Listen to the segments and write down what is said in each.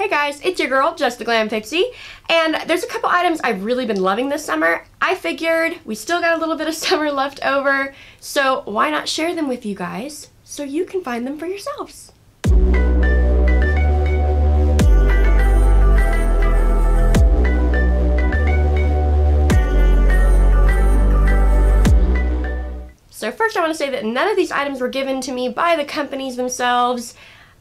Hey guys, it's your girl, Jess the Glam Pixie, and there's a couple items I've really been loving this summer. I figured we still got a little bit of summer left over, so why not share them with you guys so you can find them for yourselves. So first I want to say that none of these items were given to me by the companies themselves.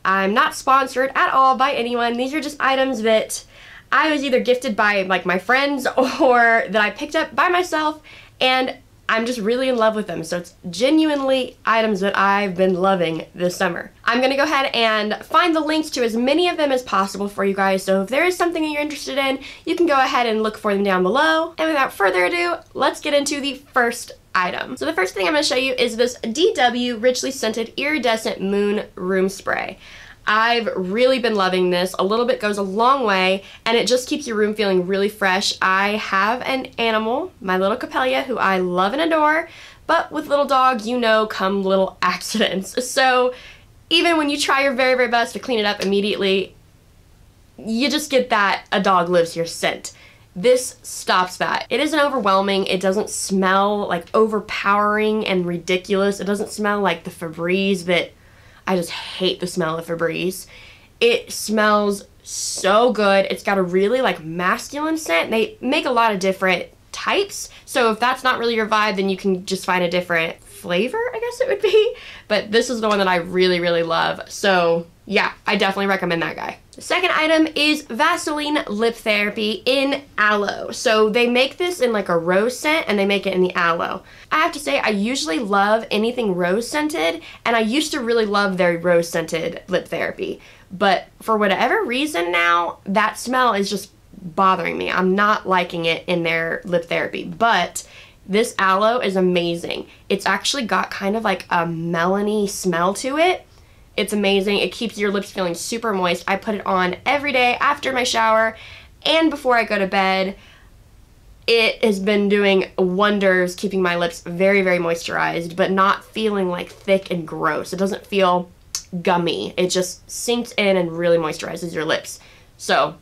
I'm not sponsored at all by anyone. These are just items that I was either gifted by like my friends or that I picked up by myself and I'm just really in love with them. So it's genuinely items that I've been loving this summer. I'm gonna go ahead and find the links to as many of them as possible for you guys. So if there is something that you're interested in, you can go ahead and look for them down below. And without further ado, let's get into the first item. So the first thing I'm going to show you is this DW Richly Scented Iridescent Moon Room Spray. I've really been loving this. A little bit goes a long way and it just keeps your room feeling really fresh. I have an animal, my little Capella, who I love and adore, but with little dog, you know, come little accidents. So even when you try your very, very best to clean it up immediately, you just get that a dog lives here scent. This stops that. It isn't overwhelming. It doesn't smell like overpowering and ridiculous. It doesn't smell like the Febreze that I just hate the smell of Febreze. It smells so good. It's got a really like masculine scent. They make a lot of different types. So if that's not really your vibe, then you can just find a different flavor, I guess it would be. But this is the one that I really, really love. So yeah, I definitely recommend that guy. The second item is Vaseline Lip Therapy in Aloe. So they make this in like a rose scent and they make it in the aloe. I have to say, I usually love anything rose scented and I used to really love their rose scented lip therapy. But for whatever reason now, that smell is just bothering me. I'm not liking it in their lip therapy. But this aloe is amazing. It's actually got kind of like a melony smell to it it's amazing. It keeps your lips feeling super moist. I put it on every day after my shower and before I go to bed. It has been doing wonders keeping my lips very, very moisturized, but not feeling like thick and gross. It doesn't feel gummy. It just sinks in and really moisturizes your lips. So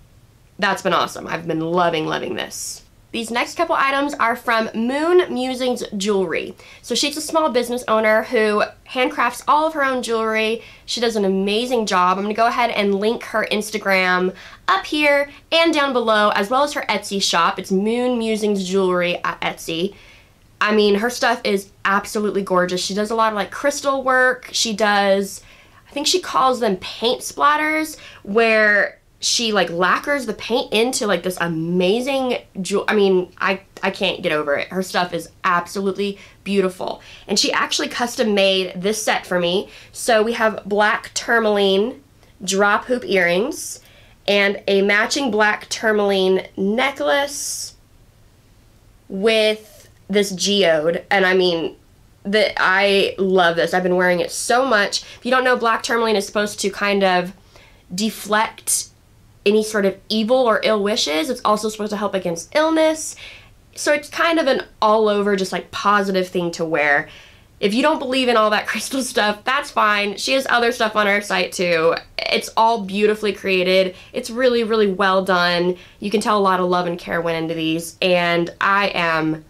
that's been awesome. I've been loving, loving this. These next couple items are from Moon Musings Jewelry. So she's a small business owner who handcrafts all of her own jewelry. She does an amazing job. I'm going to go ahead and link her Instagram up here and down below, as well as her Etsy shop. It's Moon Musings Jewelry at Etsy. I mean, her stuff is absolutely gorgeous. She does a lot of like crystal work. She does, I think she calls them paint splatters, where she like lacquers the paint into like this amazing jewel i mean i i can't get over it. Her stuff is absolutely beautiful. And she actually custom made this set for me. So we have black tourmaline drop hoop earrings and a matching black tourmaline necklace with this geode. And i mean that i love this. I've been wearing it so much. If you don't know black tourmaline is supposed to kind of deflect any sort of evil or ill wishes. It's also supposed to help against illness. So it's kind of an all over, just like positive thing to wear. If you don't believe in all that crystal stuff, that's fine. She has other stuff on her site too. It's all beautifully created. It's really, really well done. You can tell a lot of love and care went into these, and I am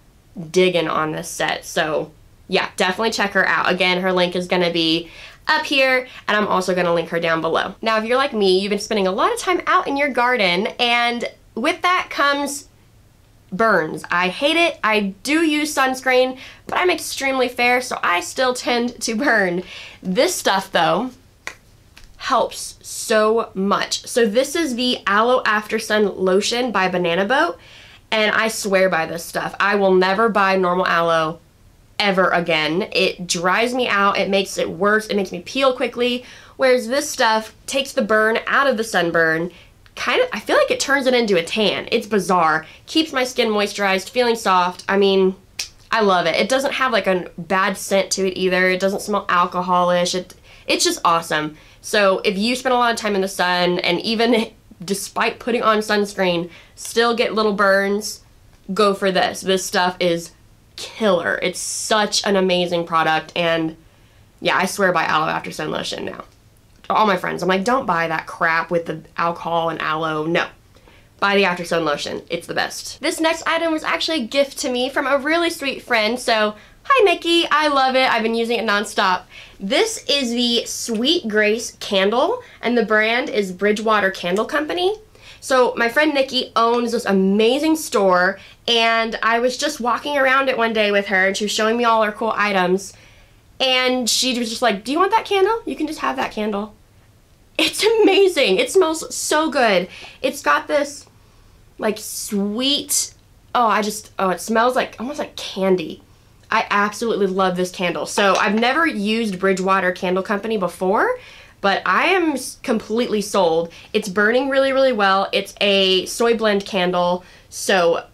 digging on this set. So, yeah, definitely check her out. Again, her link is going to be up here, and I'm also gonna link her down below. Now, if you're like me, you've been spending a lot of time out in your garden, and with that comes burns. I hate it. I do use sunscreen, but I'm extremely fair, so I still tend to burn. This stuff, though, helps so much. So this is the Aloe After Sun Lotion by Banana Boat, and I swear by this stuff. I will never buy normal aloe ever again. It dries me out, it makes it worse, it makes me peel quickly, whereas this stuff takes the burn out of the sunburn, kind of, I feel like it turns it into a tan. It's bizarre. Keeps my skin moisturized, feeling soft. I mean, I love it. It doesn't have like a bad scent to it either. It doesn't smell alcoholish. It, it's just awesome. So if you spend a lot of time in the sun and even despite putting on sunscreen, still get little burns, go for this. This stuff is killer. It's such an amazing product and yeah, I swear by Aloe After Sun Lotion now. all my friends, I'm like, don't buy that crap with the alcohol and aloe. No. Buy the After Sun lotion. It's the best. This next item was actually a gift to me from a really sweet friend. So, hi Nikki, I love it. I've been using it nonstop. This is the Sweet Grace candle, and the brand is Bridgewater Candle Company. So my friend Nikki owns this amazing store, and I was just walking around it one day with her, and she was showing me all her cool items. And she was just like, Do you want that candle? You can just have that candle. It's amazing. It smells so good. It's got this like sweet, oh, I just, oh, it smells like almost like candy. I absolutely love this candle. So I've never used Bridgewater Candle Company before, but I am completely sold. It's burning really, really well. It's a soy blend candle, so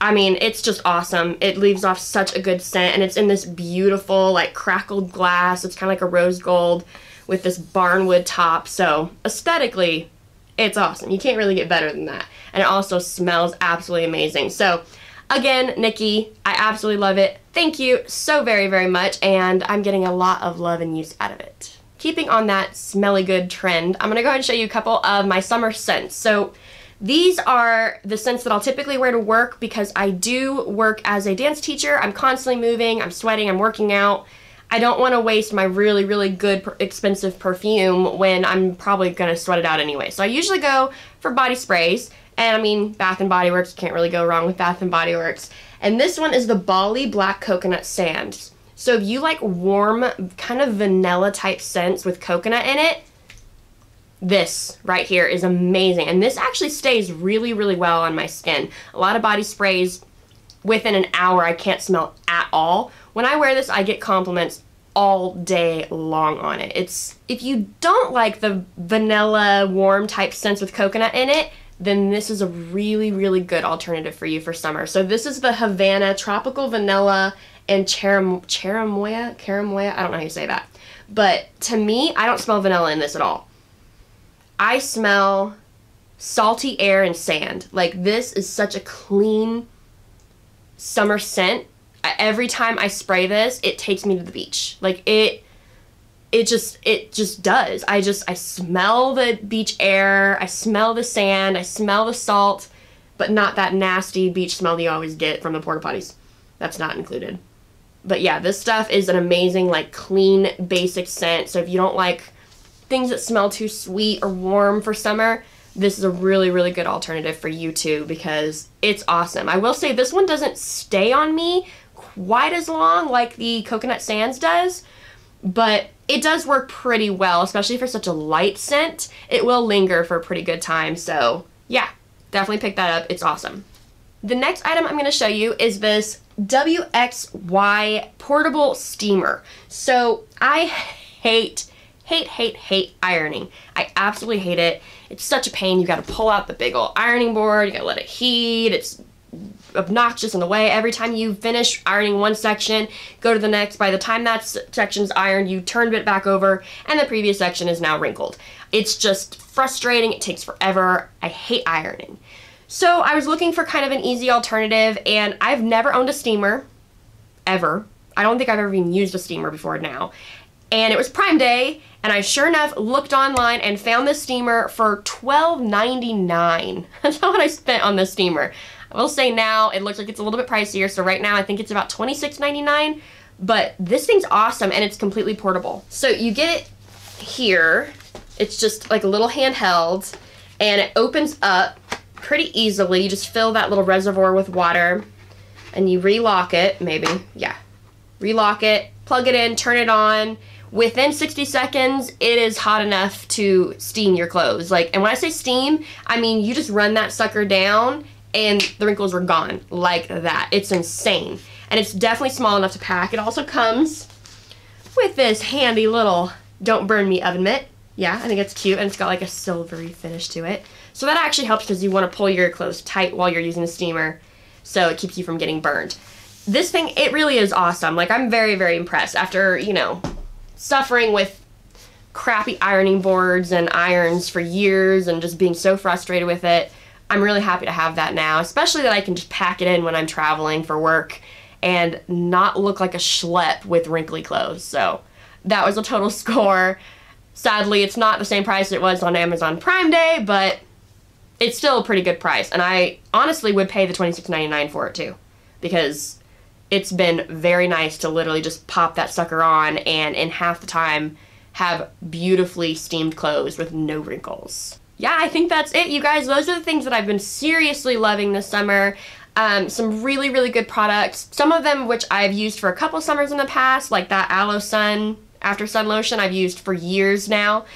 I mean, it's just awesome. It leaves off such a good scent, and it's in this beautiful, like, crackled glass. It's kind of like a rose gold with this barnwood top, so aesthetically, it's awesome. You can't really get better than that. And it also smells absolutely amazing. So, again, Nikki, I absolutely love it. Thank you so very, very much, and I'm getting a lot of love and use out of it. Keeping on that smelly good trend, I'm to go ahead and show you a couple of my summer scents. So, these are the scents that I'll typically wear to work because I do work as a dance teacher. I'm constantly moving, I'm sweating, I'm working out. I don't want to waste my really, really good, expensive perfume when I'm probably going to sweat it out anyway. So I usually go for body sprays. And I mean, Bath and Body Works, can't really go wrong with Bath and Body Works. And this one is the Bali Black Coconut Sand. So if you like warm, kind of vanilla type scents with coconut in it, this right here is amazing. And this actually stays really, really well on my skin. A lot of body sprays, within an hour, I can't smell at all. When I wear this, I get compliments all day long on it. It's if you don't like the vanilla warm type scents with coconut in it, then this is a really really good alternative for you for summer. So this is the Havana Tropical Vanilla and Cheram Cheramoya, Caramoya, I don't know how you say that. But to me, I don't smell vanilla in this at all. I smell salty air and sand. Like this is such a clean summer scent. Every time I spray this, it takes me to the beach. Like it it just it just does. I just I smell the beach air, I smell the sand, I smell the salt, but not that nasty beach smell that you always get from the porta potties. That's not included. But yeah, this stuff is an amazing like clean basic scent. So if you don't like things that smell too sweet or warm for summer, this is a really, really good alternative for you too because it's awesome. I will say this one doesn't stay on me quite as long like the Coconut Sands does, but it does work pretty well, especially for such a light scent. It will linger for a pretty good time, so yeah, definitely pick that up. It's awesome. The next item I'm going to show you is this WXY portable steamer. So I hate hate, hate, hate ironing. I absolutely hate it. It's such a pain. You gotta pull out the big old ironing board, you gotta let it heat. It's obnoxious in the way. Every time you finish ironing one section, go to the next. By the time that section's ironed, you turn it back over, and the previous section is now wrinkled. It's just frustrating. It takes forever. I hate ironing. So I was looking for kind of an easy alternative, and I've never owned a steamer, ever. I don't think I've ever even used a steamer before now and it was Prime Day, and I sure enough looked online and found this steamer for $12.99. That's what I spent on this steamer. I will say now it looks like it's a little bit pricier, so right now I think it's about $26.99, but this thing's awesome and it's completely portable. So you get it here, it's just like a little handheld, and it opens up pretty easily. You just fill that little reservoir with water, and you relock it, maybe, yeah. Relock it, plug it in, turn it on, within 60 seconds, it is hot enough to steam your clothes. Like, and when I say steam, I mean you just run that sucker down and the wrinkles are gone like that. It's insane. And it's definitely small enough to pack. It also comes with this handy little don't burn me oven mitt. Yeah, I think it's cute and it's got like a silvery finish to it. So that actually helps because you want to pull your clothes tight while you're using the steamer so it keeps you from getting burned. This thing, it really is awesome. Like I'm very, very impressed after, you know, suffering with crappy ironing boards and irons for years and just being so frustrated with it. I'm really happy to have that now, especially that I can just pack it in when I'm traveling for work and not look like a schlep with wrinkly clothes. So that was a total score. Sadly, it's not the same price it was on Amazon Prime Day, but it's still a pretty good price. And I honestly would pay the $26.99 for it too. Because it's been very nice to literally just pop that sucker on and in half the time have beautifully steamed clothes with no wrinkles. Yeah, I think that's it, you guys. Those are the things that I've been seriously loving this summer. Um, some really, really good products. Some of them which I've used for a couple summers in the past, like that Aloe Sun After Sun Lotion I've used for years now.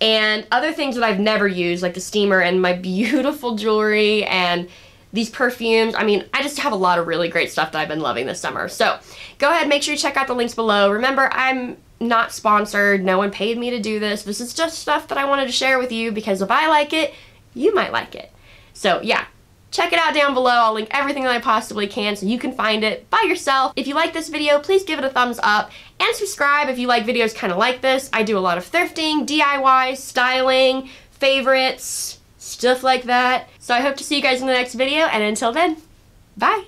And other things that I've never used, like the steamer and my beautiful jewelry and these perfumes. I mean, I just have a lot of really great stuff that I've been loving this summer. So go ahead, make sure you check out the links below. Remember, I'm not sponsored. No one paid me to do this. This is just stuff that I wanted to share with you because if I like it, you might like it. So yeah, check it out down below. I'll link everything that I possibly can so you can find it by yourself. If you like this video, please give it a thumbs up and subscribe if you like videos kind of like this. I do a lot of thrifting, DIY, styling, favorites, stuff like that. So I hope to see you guys in the next video, and until then, bye!